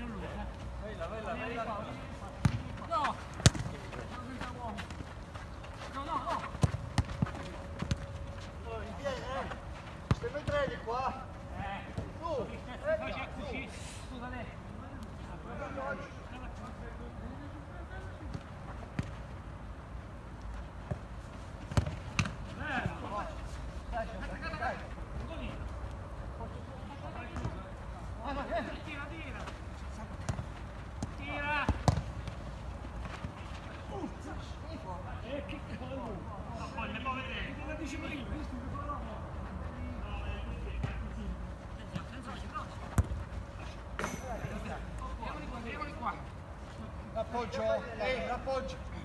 Bella, bella, bella. No! No, no, no! Se vedrete qua, L'appoggio, appoggio! Eh,